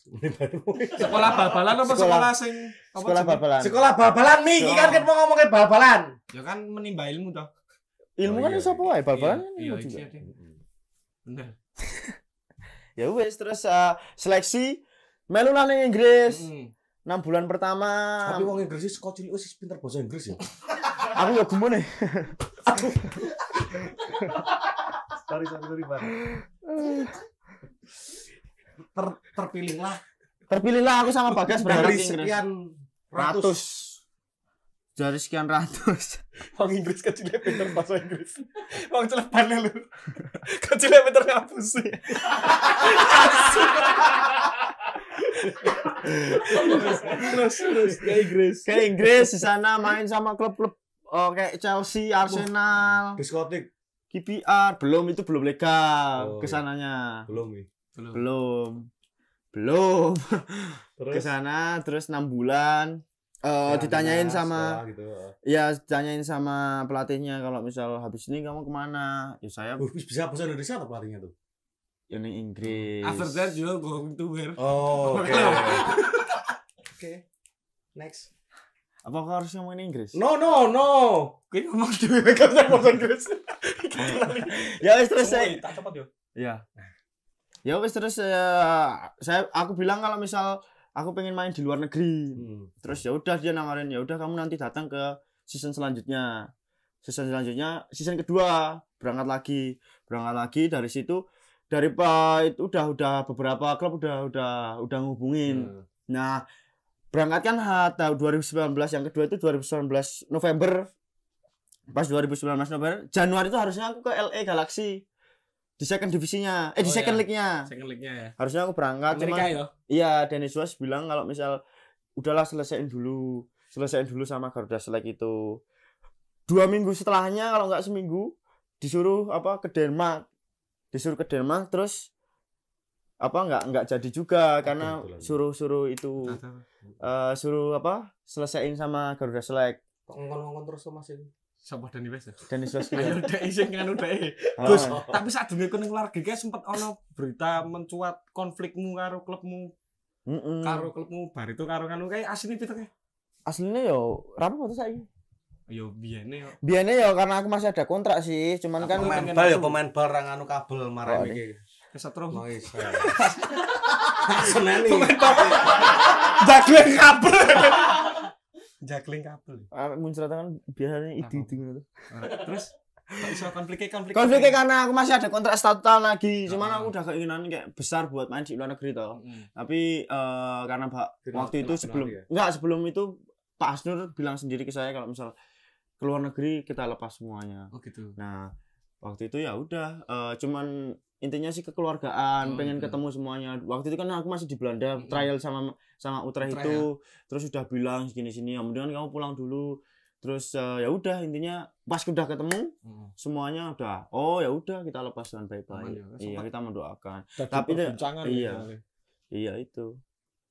Sekolah bal-balan apa Sekolah- sekolah sing apa sekolah jenenge? bal-balan Sekolah bal-balan nih, iki kan kita mau ngomongin bal-balan. Ya kan menimba ilmu toh. ilmu Oh, kan iya, bisa apa wae bal-balan kan Iya, ilmu iya, juga iya. Bener. ya wes terus eh, seleksi melu Inggris Mm. Enam bulan pertama Tapi wong Inggris sih kok cilik wis pinter bahasa Inggris ya. aku ya gemun nih Sorry, sorry, sorry, Bang. Ter, terpilihlah terpilihlah aku sama Bagas berangkat dari sekian ratus ratus dari sekian ratus Wong Inggris kecilnya pinter bahasa Inggris. Wong celepannya lu. Kecilnya pinter ngapus sih. terus terus ke Inggris. ke Inggris di sana main sama klub-klub oh, kayak Chelsea, Arsenal, diskotik. KPR belum itu belum legal Oh, ke sananya. Belum nih. belum. Belum. Terus? Ke sana terus enam bulan. Eh ya, ditanyain sama gitu. ya. Ditanyain sama pelatihnya kalau misal habis ini kamu ke mana? Ya saya Uh, bisa bahasa Indonesia atau pelatihnya tuh? Ya ning Inggris After that you going to where? Oh, oke. Oke. Next. apa kau harus ngomongin Inggris No, no, no. Gue ngomong di mereka bahasa Inggris. ya wes terus saya tak cepat yo. Ya. Ya wis terus eh, saya aku bilang kalau misal aku pengen main di luar negeri. Hmm. Terus ya udah dia nawarin ya udah kamu nanti datang ke season selanjutnya. Season selanjutnya season kedua berangkat lagi. Berangkat lagi dari situ dari pa- itu udah udah beberapa klub udah udah udah ngubungin. Hmm. Nah, berangkat kan ha, tahun 2019 yang kedua itu 2019 November. Pas 2019 November, Januari itu harusnya aku ke LA Galaxy di second divisinya, eh di Oh, second iya. league-nya. Second league-nya ya. Harusnya aku berangkat Amerika cuman ya. iya Dennis West bilang kalau misal udahlah selesaiin dulu, selesaiin dulu sama Garuda Select itu. Dua minggu setelahnya kalau nggak seminggu disuruh apa ke Denmark, disuruh ke Denmark terus apa nggak nggak jadi juga karena itu lagi. suruh-suruh itu eh suruh apa selesaiin sama Garuda Select Kok ngomong-ngomong terus kok Mas ini? Siapa Dani West ya? Dennis West Ayo dek sing kan udah Ah. Gus, tapi saat dulu aku ning keluarga kayak sempat ono berita mencuat konflikmu karo klubmu, Mm-mm. karo klubmu bar itu karo kanu kayak asli pitu kayak. aslinya yo rapi foto saya Yo biyene yo. biasanya ya karena aku masih ada kontrak sih cuman kan pemain bal ya aku. pemain bal ra nganu kabel marah Oh, iki. Kesetrum. Mau iso. Seneni. Jagling kabel. Jagling kabel. ah, muncrat kan biasanya itu itu gitu. Terus iso konfliknya konflik. konfliknya karena aku masih ada kontrak satu tahun lagi cuman Ah. aku udah keinginan kayak besar buat main di luar negeri toh Mm. tapi eh, karena pak waktu itu sebelum ya? enggak sebelum itu Pak Asnur bilang sendiri ke saya kalau misal ke luar negeri kita lepas semuanya Oh gitu. nah waktu itu ya udah eh, cuman intinya sih kekeluargaan Oh, pengen iya. ketemu semuanya waktu itu kan aku masih di Belanda Mm. trial sama sama Utrecht Utrecht, itu terus udah bilang gini sini ya mendingan kamu pulang dulu terus eh, ya udah intinya pas udah ketemu Mm. semuanya udah oh ya udah kita lepas dengan baik-baik ya, iya kita mendoakan Tapi itu- iya. ya. iya itu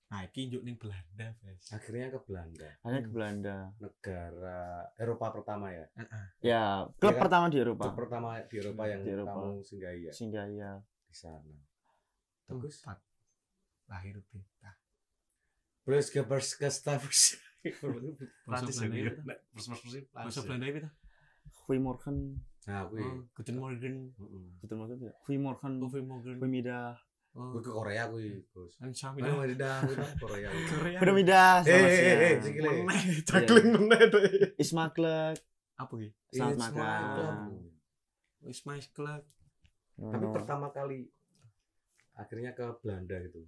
Nah, iki njuk ning Belanda, Bes. Akhirnya ke Belanda, Hmm. ke Belanda negara Eropa pertama ya. ya klub kan? pertama di Eropa Klub pertama di Eropa yang Di Eropa. kamu singgahi ya sehingga ya di sana. Bagus. Lahir beta. Gebers ke Stavros. Prancis ya, iya. Bahasa Bahasa Belanda itu. Goedemorgen Nah, kuwi. Oh, Guten Morgen. Heeh. Goedemorgen ya Goedemorgen Guten Morgen. Goedemiddag Oh, Kuwi ke Korea kuwi, Gus. Mana na. dah Korea. Korea. Eh, selamat eh, eh, eh, sikile. Meneh, meneh deh. Ismaklek Apa ki? Wis mais kelak. Tapi pertama kali akhirnya ke Belanda gitu.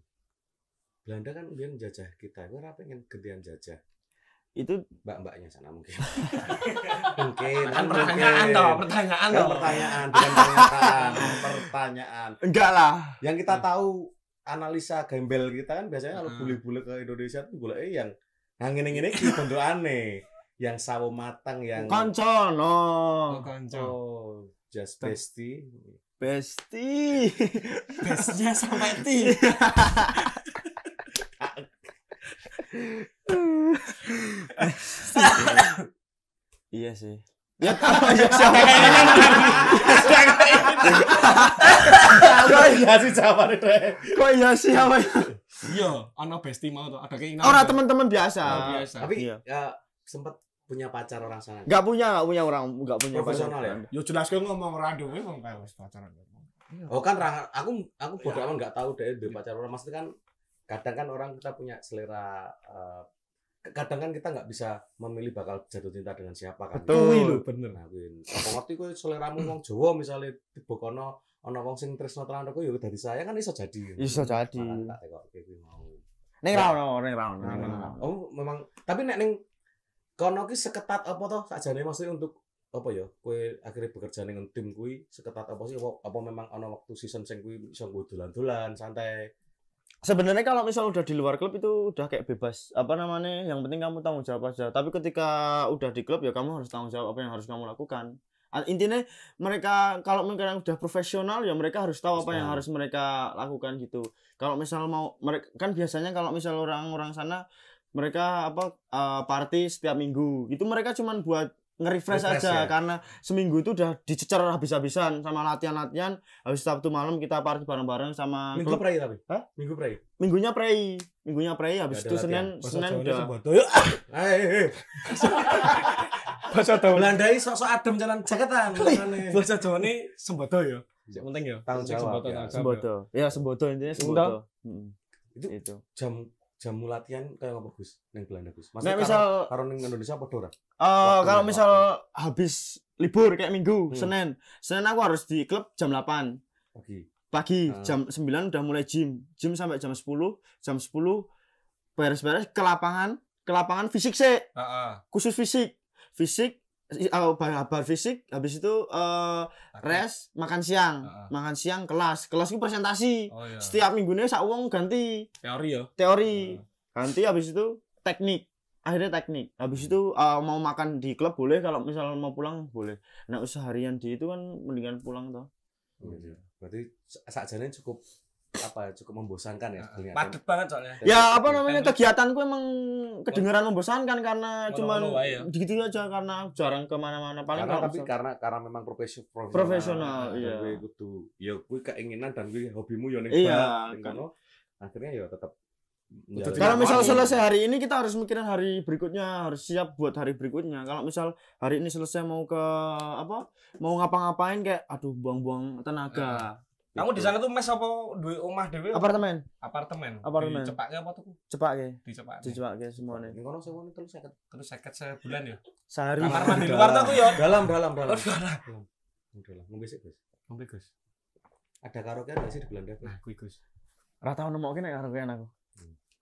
Belanda kan dia menjajah kita. Gue pengen gantian jajah itu mbak-mbaknya sana mungkin. mungkin Kan mungkin. pertanyaan toh, pertanyaan Kan toh. pertanyaan bukan pernyataan, pertanyaan. enggak lah Yang kita tahu analisa gembel kita kan biasanya kalau Hmm. bule-bule ke Indonesia tuh boleh eh yang yang ngene-ngene iki bentuk aneh. Yang sawo matang yang konco Oh, no kanca. Oh, just bestie. besti Bestnya sampai ti. iya sih Ya iya sih deh. kok iya sih apa ya? Iya, ana besti mau tuh, ada keinginan. orang teman-teman biasa biasa. Tapi Iya. ya sempat punya pacar orang sana. nggak punya nggak punya orang nggak punya Profesional pacar. ya? Yo jelas kan ngomong wong kae wis pacaran. Oh kan aku aku bodoh amat nggak tahu deh pacar orang. Maksudnya kan kadang kan orang kita punya selera eh, kadang kan kita nggak bisa memilih bakal jatuh cinta dengan siapa kan. Betul. Bener. Nah, apa ngerti kowe seleramu wong Jawa misalnya tiba kono ana wong sing tresno tenan kowe ya dadi saya kan iso jadi. Iso jadi. Tak tekok kowe kuwi mau. neng neng rawon neng Hmm. rawon. Oh, memang tapi nek ning kono ki seketat apa toh sakjane maksudnya untuk apa ya kowe akhirnya bekerja ning tim kuwi seketat apa sih apa, apa memang ana waktu season sing kuwi iso nggo dolan-dolan santai sebenarnya kalau misal udah di luar klub itu udah kayak bebas apa namanya yang penting kamu tanggung jawab aja. Tapi ketika udah di klub ya kamu harus tanggung jawab apa yang harus kamu lakukan. Intinya mereka kalau mereka yang udah profesional ya mereka harus tahu apa yang harus mereka lakukan gitu. Kalau misal mau mereka kan biasanya kalau misal orang-orang sana mereka apa eh, party setiap minggu. Itu mereka cuman buat nge-refresh Refresh aja ya. karena seminggu itu udah dicecer habis-habisan sama latihan-latihan. Habis Sabtu malam kita party bareng-bareng sama minggu klub. prei tapi? Hah? minggu prei? Minggunya prei. Minggunya prei habis itu senin senin udah sembodo Bahasa Jawa. Belanda iki sok-sok adem jalan jaketan Bahasa Jawane sembodo yo. Yang penting yo. Tanggung jawab, Sembodo, ya. tanggung jawab, yo. sembodo. Ya sembodo intinya sembodo. Hmm, Itu- itu. jam jam latihan kayak apa Gus? Ning Belanda Gus. Nah misal karo, ning Indonesia apa ora? Eh, waktu kalau misal habis libur kayak minggu Hmm. senin. Senin aku harus di klub jam 8 pagi. Pagi Ah. jam 9 udah mulai gym. Gym sampai jam 10 jam 10 beres-beres ke lapangan. Ke lapangan fisik sih Heeh. khusus fisik. Fisik uh, bar, bar fisik habis itu eh, rest makan siang. Ah, ah. makan siang kelas. Kelas itu presentasi. Oh iya. setiap minggunya sak wong ganti teori ya. teori. Ganti habis itu teknik. Akhirnya teknik. Habis itu uh, mau makan di klub boleh kalau misal mau pulang boleh. Nah usaha harian di itu kan mendingan pulang toh. Iya. Berarti sakjane cukup apa ya, cukup membosankan ya sebenarnya. Padet banget soalnya. ya apa namanya kegiatanku emang kedengeran membosankan karena cuman ya. gitu aja karena jarang ke mana-mana paling karena tapi karena karena memang profesi- profesional, Profesional, dan iya. gue kudu ya gue keinginan dan gue hobimu ya ning Iya, kan. akhirnya ya tetap Kalau misal selesai hari ini kita harus mikirin hari berikutnya, harus siap buat hari berikutnya. Kalau misal hari ini selesai mau ke apa? Mau ngapa-ngapain kayak aduh buang-buang tenaga. Kamu di sana tuh mes apa duwe omah dhewe? Apartemen, apartemen. Apartemen. Di cepake apa tuh? cepak ke. Di cepake. Cepak ke semuanya. ning kono sewone terus saya Terus seket sebulan ya. Sehari. Kamar mandi luar tuh aku ya. dalam dalam dalam Oh, dalam. dalam nunggu sih Gus Ngombe Gus. ada karaokean nggak sih di Belanda Gus? Nah, kuwi Gus. Ora tau nemokke nek karo kowe aku.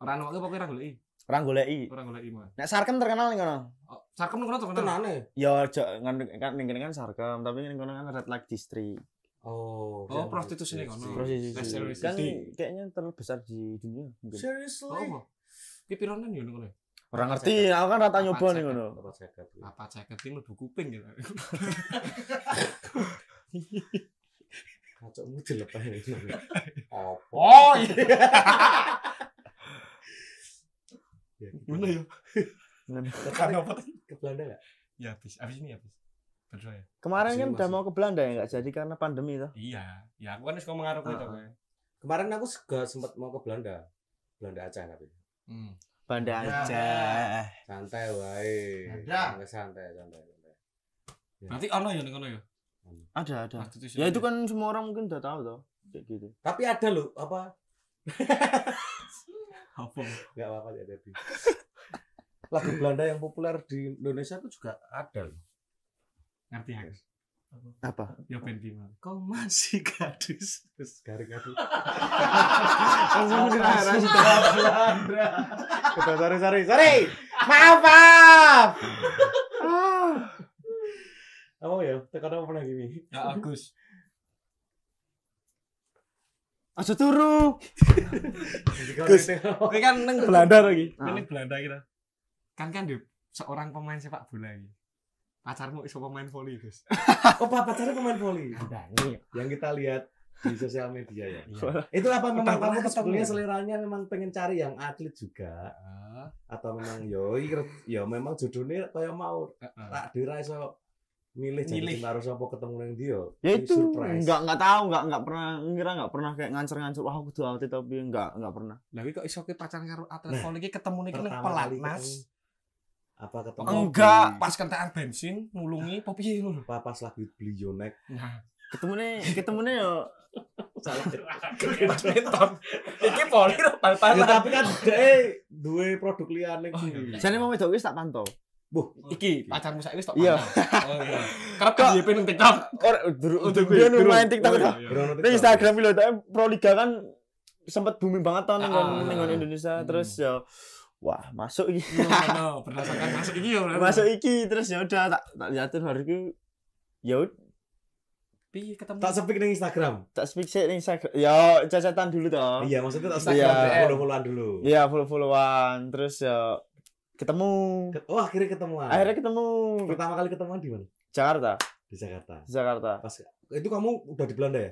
Ora ono pokoke ora goleki. Ora goleki. Ora goleki mah. Nek Sarkem terkenal ning kono. Oh, sarkem ngono tuh kenal. tenane Ya aja kan ning kene kan Sarkem, tapi ning kono kan Red Light District. Oh Oh, prostitusi ning kono. Prostitusi. Kan kayaknya terbesar di dunia mungkin. Oh, seriously apa? Ki pironan ya ngono. Ora ngerti, aku kan rata nyoba ceket? kono. apa jagat Apa ceket iki mlebu kuping gitu. kacokmu dilepas apa Oh, iya. ya, gitu. Gimana ya? Ngono. Kan apa tadi? ke Belanda nggak Ya habis, habis ini habis. Berdua ya. Kemarin kan Masih- udah masih. mau ke Belanda ya nggak jadi karena pandemi toh. Iya, ya aku kan wis ngomong karo kowe to. Ah, kowe. kemarin aku juga sempat mau ke Belanda Belanda Aceh tapi Hmm. Banda Ya. Aceh. santai wae santai santai santai santai Berarti ono ya ning kono ya. Ada, ada. Prostitusi. Ya itu kan semua orang mungkin udah tahu toh. Kayak gitu. tapi ada loh apa apa? nggak apa-apa ya tapi lagu Belanda yang populer di Indonesia itu juga ada loh Ngerti ya? Apa? Ya ben ki Mas. Kau masih gadis. terus garing aku Langsung Belanda Kita sorry sorry sorry maaf maaf Oh ya, tekan apa pernah gini? Ya Agus. Aja turu. Gus, kan neng Belanda lagi. Ah. Ini Belanda kita. Kan kan dia seorang pemain sepak bola ini. Pacarmu iso pemain voli, Gus. oh papa cari pemain voli. Ada nih. Yang kita lihat di sosial media ya. Iya. Itu apa memang kamu pernah tuh sebetulnya ketemu? seleranya memang pengen cari yang atlet juga atau memang yo ya memang judulnya kaya mau tak dira iso milih jadi harus apa ketemu nang dia. Ya itu surprise. enggak enggak tahu, enggak enggak pernah ngira enggak pernah kayak ngancer-ngancer wah aku tuh atlet tapi enggak enggak pernah. Lah kuwi kok iso ke pacaran karo atlet Nah, voli iki ketemu ning Pertama kali pelatnas. Apa ketemu Enggak. di- Pas kentekan bensin nulungi apa piye ngono. apa pas lagi beli yonek Nah, Ketemunya ketemunya yo salah Benton. Iki voli ya, bal-balan. tapi kan dia dua produk liane Oh, kuwi. iya. jane mau wedok wis tak pantau. Buh, Iki pacarmu saiki wis tok Iya. pantau. Oh iya. Kerap kan YP ning TikTok. Ora durung durung main TikTok Oh, iya. Ning TikTok. Instagram lho tapi Pro Liga kan sempat booming banget ning Ah. ning Indonesia Hmm. terus ya wah masuk iki. Ngono, berdasarkan masuk iki yo. masuk iki terus ya udah tak tak liatin hariku ya piye ketemu. Tak sepik ning Instagram. tak speak sih ning Instagram ya cacatan dulu toh Iya, maksudnya tak Iya. Instagram follow-followan dulu. Iya follow followan terus ya ketemu Ket- Oh, akhirnya ketemuan. akhirnya ketemu pertama kali ketemuan di mana? Jakarta Di Jakarta. di Jakarta Pas itu kamu udah di Belanda ya?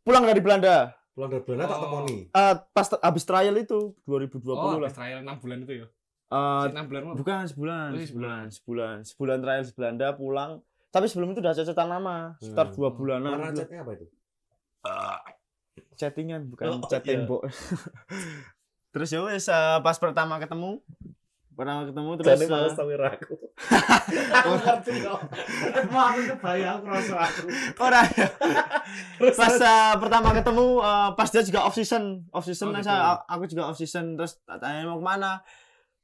pulang dari Belanda Pulang dari Belanda tak Oh. temoni. Eh pas habis trial itu 2020 oh, lah habis trial 6 bulan itu ya. Eh, 6 bulan mah. bukan sebulan Oh, iya, sebulan sebulan sebulan trial di Belanda pulang tapi sebelum itu udah cacatan lama sekitar Hmm. dua bulanan Warna catnya apa itu? chattingan bukan Oh, chat iya. tembok terus ya wes eh, pas pertama ketemu pertama ketemu terus Jadi males eh, tahu aku. Aku ngerti kok. Mau aku kebayang aku rasa aku. Ora ya. pas eh, pertama ketemu eh, pas dia juga off season, off season Oh, kan gitu. saya aku juga off season terus tanya mau ke mana.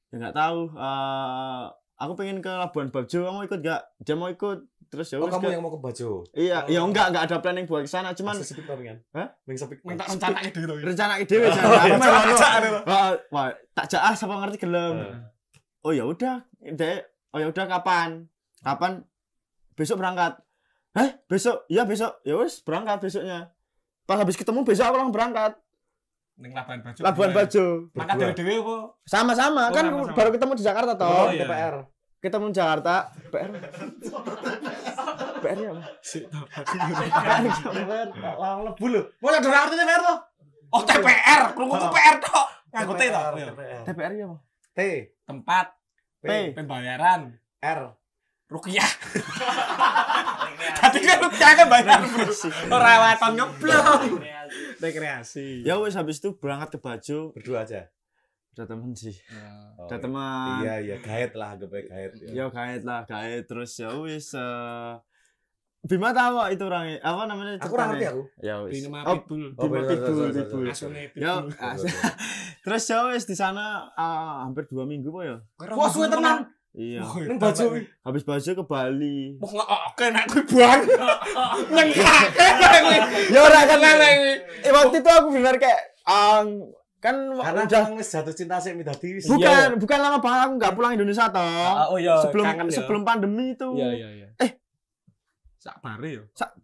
Ya nggak tahu. Eh, aku pengen ke Labuan Bajo, kamu ikut gak? Dia mau ikut. terus ya Oh, kamu ke- yang mau ke Bajo. iya ya enggak enggak ada planning buat ke sana cuman sepik tapi kan. Hah? Minta rencana gitu. rencana ide Oh, iya. Cak, cak, Wah, wah, tak jaah siapa ngerti gelem Eh. Oh ya udah dek oh ya udah kapan kapan besok berangkat eh besok iya besok ya wis berangkat besoknya pas habis ketemu besok aku langsung berangkat Ning Labuan Bajo. Labuan Bajo Maka dari dewe apa? sama-sama Oh, kan sama-sama. baru ketemu di Jakarta toh Oh, iya. TPR. ketemu di Jakarta PR PR ya apa. TPR langsung lebu lho. Mau ada ngerti TPR toh? Oh, TPR, krungu ku PR tok. Nganggo T tok. Iya. TPR. TPR ya apa T. Tempat P. pembayaran R. rukiah. Tadi kan rukiah kan bayar bro. Ora weton ngeblok. Rekreasi. ya wis habis itu berangkat ke Bajo Berdua aja. ada temen sih Oh, ada teman Iya, iya, gaet lah, aja gaet. ya gaet lah gaet terus ya wis eh, Bima tahu kok itu orangnya apa namanya Aku ora ngerti aku. ya wis Bima oh, Pitbull. Oh, Bima Pitbull Pitbull. Asune Pitbull. terus ya wis di sana ah, hampir dua minggu po ya Wah, suwe tenan. iya Oh, Ning Bajo kuwi. habis Bajo ke Bali Mau ngeoke nek kuwi buang. Nengkake nek kuwi. ya ora kan Nek kuwi. eh, waktu itu aku benar kayak ah, kan Karena udah wis jatuh cinta sih midati wis. bukan bukan lama banget aku nggak pulang Indonesia toh Ah, oh iya, sebelum kangen ya. sebelum pandemi itu Iya iya iya. Sak bare yo. Sa-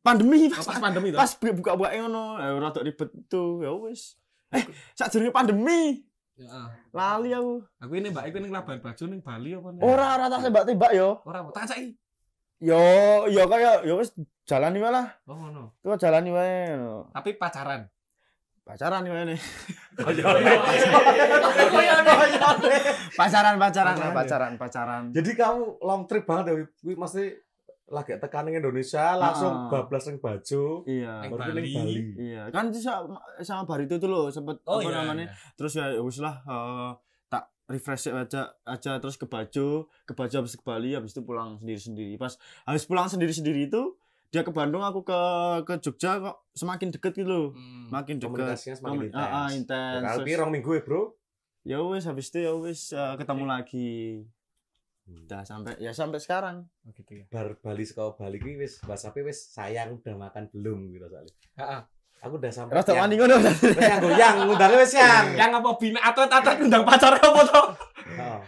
pandemi Oh, pas, Pas pandemi to. pas buka buka ngono eh rada ribet tuh ya wis eh saat pandemi Heeh. lali aku Aku ini Mbak, iku ning Labuan Bajo ning Bali apa nih? ora ora tak tembak tembak yo Ora, tak saiki. yo yo kayak yo wis jalani wae lah Oh ngono. tuh jalani wae Tapi pacaran. pacaran wae nih Oh, iya, iya. Oh, iya, iya. pacaran pacaran Pacaran, pacaran pacaran Jadi kamu long trip banget ya, mesti lagi tekan ning Indonesia langsung Ah. bablas ning Bajo. iya Baru ning Bali. Bali. iya kan itu sama, sama Barito tuh loh sempet Oh apa iya. namanya terus ya ya wis lah eh, tak refresh aja aja terus ke Bajo ke Bajo habis ke Bali habis itu pulang sendiri sendiri pas habis pulang sendiri sendiri itu dia ke Bandung aku ke ke Jogja kok semakin deket gitu loh Hmm. makin deket Komunikasinya semakin Komun- intens. ah, ah, Ya, intens Tapi rong minggu ya, Bro. ya wis habis itu ya wis eh, ketemu lagi udah sampai ya sampai sekarang Oh gitu ya. Bar Bali saka Bali ki wis WhatsApp wis sayang udah makan belum gitu soalnya. Heeh. Aku udah sampai. rada yang- wani ngono yang goyang, ngundangnya wis yang. Yang apa bina atlet-atlet undang pacar apa to? Heeh.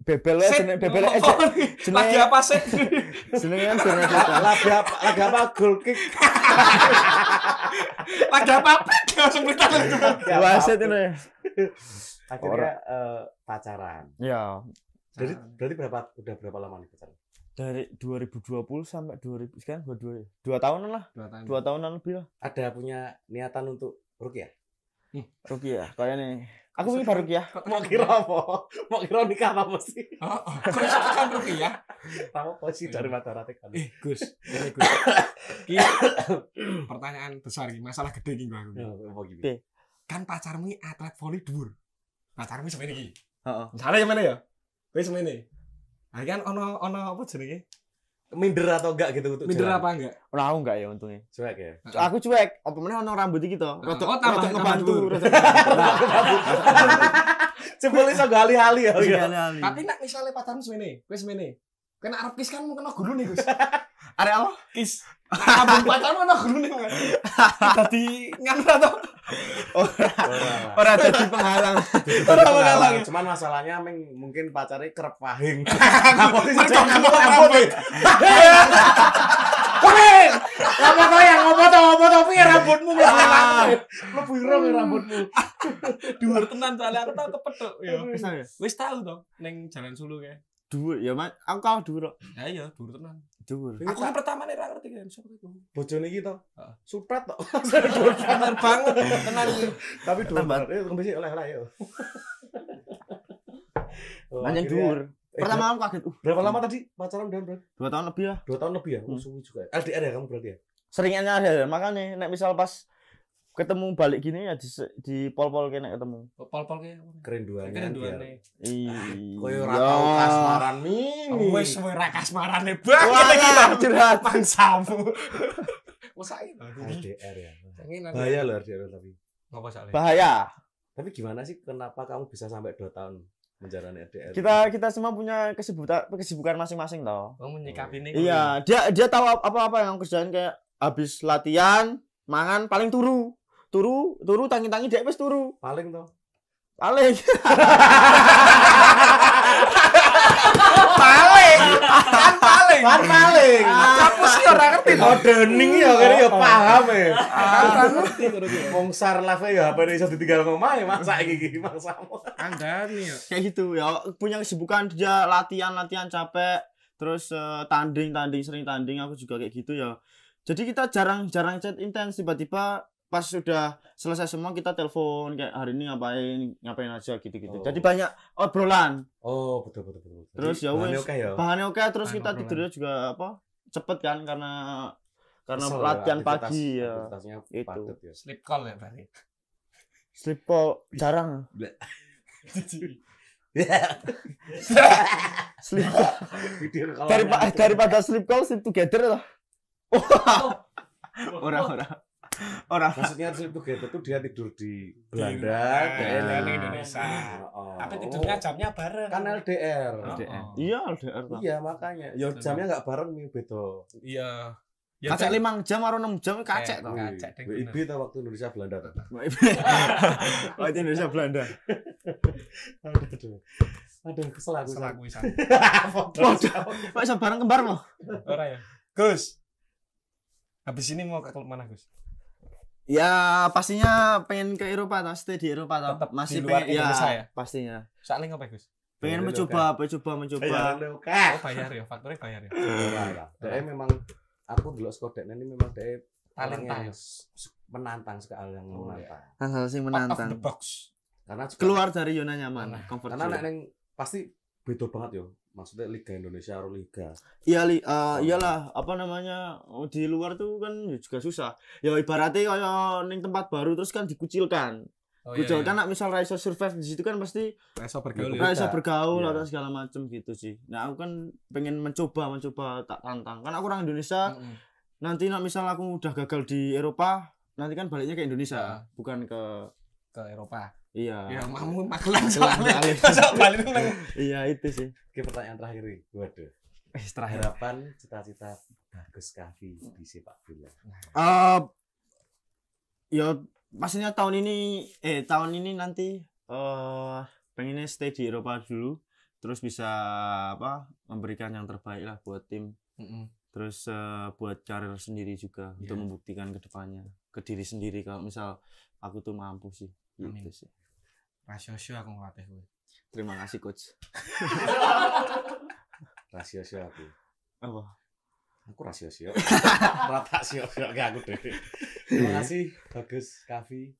bebel jenenge bebel ngomong eh, apa? jenenge- Lagi apa sih? jenenge kan jenenge Lagi apa? Lagi apa? Goal kick. Lagi apa? Langsung berita Lagi apa? wasit ini Akhirnya eh, pacaran. ya Jadi berarti berapa udah berapa lama nih pacaran? dari 2020 sampai 2000 sekarang dua dua dua tahunan lah Dua tahun. dua tahunan lebih lah Ada punya niatan untuk Ruki ya? Ruki ya kayak nih aku ini baru ya Mau kira apa? Mau kira nikah apa mesti? Oh, oh. Ya? Tahu posisi dari mata rata kan. Eh, Gus. Ini Gus. Ki pertanyaan besar iki, masalah gede iki gua. Ya, apa gitu? Oke. Kan pacarmu iki atlet voli dhuwur. Pacarmu semene iki. Heeh. Misalnya yang mana ya? Kowe semene. Nah, kan ono ono apa jenenge? Minder atau enggak gitu untuk Minder jalan? apa enggak? Ora aku enggak ya untungnya. Cuek ya. Aku cuek, apa meneh ono rambut iki to. Rada Oh, tambah- rada tambah ngebantu. dhuwur. rada ngebantu. Jebul iso gali-hali ya. Sekali-kali. Tapi nek misalnya pacarmu semene, kowe semene. Kena arep kis kan mau kena gulu nih, Gus. Arek apa? Kis. Abang pacarmu kena gulu nih. Dadi nganu to? Ora dadi penghalang. Ora penghalang. Cuman masalahnya meng- mungkin pacarnya kerep pahing. Kamu rambut. Woi, apa tuh yang ngopo tuh ngopo tuh piye rambutmu Lebu ireng ya rambutmu. Dhuwur tenan soalnya aku tau kepethuk ya. Wis. Wis tau to ning Jalan Sulu kae. Dhuwur ya, Mas. Aku kau dhuwur. Ya iya, dhuwur tenan. Dhuwur. Ini Aku kan pertama nih ra ngerti kan siapa itu. bojone iki to. Supret to. Tenan banget, tenan iki. Tapi dua Tambah. Eh, tunggu sih oleh oleh yo. Oh, akhirnya- dhuwur. Eh, Pertama aku kaget. Uh, Berapa lama tadi pacaran udah berarti? dua tahun lebih lah. Dua tahun lebih ya? Oh, Hmm. suwi juga. ya? LDR ya kamu berarti ya? Seringannya ada makanya nek misal pas ketemu balik gini ya di di pol-pol kene ketemu. Pol-pol kae. Kerinduannya. Keren biar- duane. Iya. Koyo ora tau kasmaran mini. Wis kowe ra kasmarane banget Wah, iki curhat. Mangsamu. Wes saiki. LDR ya. Bahaya. Bahaya loh LDR tapi. Ngapa salah? Bahaya. Tapi gimana sih kenapa kamu bisa sampai dua tahun menjalani LDR. Kita kita semua punya kesibukan kesibukan masing-masing toh. Oh, menyikapi ini. Iya, dia dia tahu apa-apa yang kerjaan kayak habis latihan, mangan paling turu. Turu, turu tangi-tangi dia wis turu. paling tuh. Paling. paling. Kan paling. Kan paling. Kamu sih ora ngerti. Oh, dening ya kene ya paham ya. Kan ngerti ngono ki. Wong sar live ya HP iso ditinggal ngomahe masa iki iki maksamu. Andani ya. kayak gitu ya punya kesibukan dia latihan latihan capek terus eh, tanding tanding sering tanding aku juga kayak gitu ya jadi kita jarang jarang chat intens tiba-tiba pas sudah selesai semua kita telepon kayak hari ini ngapain ngapain aja gitu gitu Oh. jadi banyak obrolan Oh, betul betul betul. betul. Terus Jadi ya bahannya wes. Oke ya. bahannya oke terus Bahan kita obrolan. tidurnya juga apa cepet kan karena karena Kesel ya, latihan aktivitas- pagi ya Itu. padat ya. Sleep call ya berarti. sleep call jarang sleep call daripada daripada sleep call sleep together lah orang orang orang maksudnya sleep together tuh dia tidur di Belanda, daerah di Indonesia. Oh. Tapi tidurnya jamnya bareng. kan LDR. Oh. LDR. iya LDR. Iya makanya. Ya jamnya nggak bareng nih beda. Iya. kacek limang jam atau enam jam Eh, kacek toh Kacek, deh, WIB tuh waktu Indonesia Belanda. tuh. Waktu Indonesia Belanda Aduh. Aduh, kesel aku. Salah kuwi San. Pak bisa bareng kembar loh Ora ya. Gus. Habis ini mau ke mana, Gus? Ya pastinya pengen ke Eropa toh stay di Eropa toh Tetap masih di luar pengen Indonesia ya, ya? pastinya Soalnya ngapa, Gus? pengen mencoba mencoba mencoba Bayaran oke. Oh, bayar ya, fakturnya bayar ya. Dia memang aku dulu sekolah ini memang dia Talenta ya? menantang sekali yang Oh, menantang. hal-hal sih Out of the menantang box. Karena keluar dari zona nyaman Karena- comfort karena neng pasti beda banget yo. Maksudnya Liga Indonesia atau Liga. Iya li, eh, iyalah apa namanya oh, di luar tuh kan ya juga susah. Ya ibaratnya kayak ning tempat baru terus kan dikucilkan. Oh, iya, Kucilkan nak misal Raisa survive di situ kan pasti Reso bergaul Iya. ya. Raisa bergaul Iya. atau segala macam gitu sih. Nah aku kan pengen mencoba mencoba tak tantang. Kan aku orang Indonesia. Mm-mm. Nanti nak misal aku udah gagal di Eropa, nanti kan baliknya ke Indonesia, Ya. bukan ke ke Eropa. Iya. Ya, mamu magelang soalnya. Masa Iya itu sih. Oke pertanyaan terakhir nih. Waduh. Eh terakhir. Harapan cita-cita Bagus Kavi di sepak bola. Eh ya pastinya tahun ini eh tahun ini nanti eh pengennya stay di Eropa dulu terus bisa apa memberikan yang terbaik lah buat tim Mm-mm. terus eh, buat karir sendiri juga untuk Iya. membuktikan ke depannya ke diri sendiri kalau misal aku tuh mampu sih Amin. gitu sih Rasio-sio aku ngelatih gue. terima kasih coach Rasio sio aku. apa Aku rasio sio. Rata sio sio kayak aku deh. Terima kasih Bagus Kavi.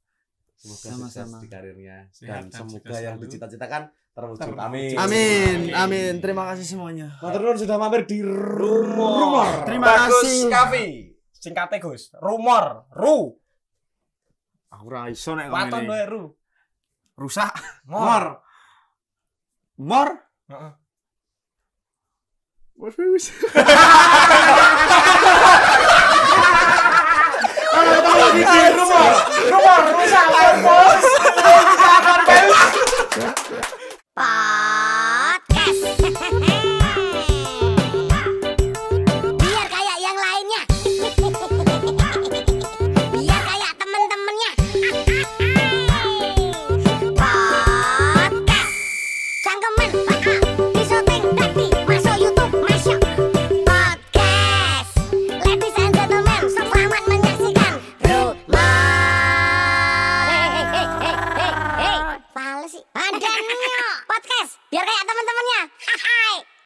Semoga sukses Sama-sama. di karirnya Sehat dan dan semoga sukses yang selalu. dicita-citakan terwujud. Terwujud. Amin. amin amin terima kasih semuanya Matur nuwun sudah mampir di rumor. terima Bagus kasih Kavi. Singkatnya Gus. Rumor. Ru. aku ora iso nek Waton doe ru rusak. Mor mor uh-uh. mor virus rumor rumor rusak bos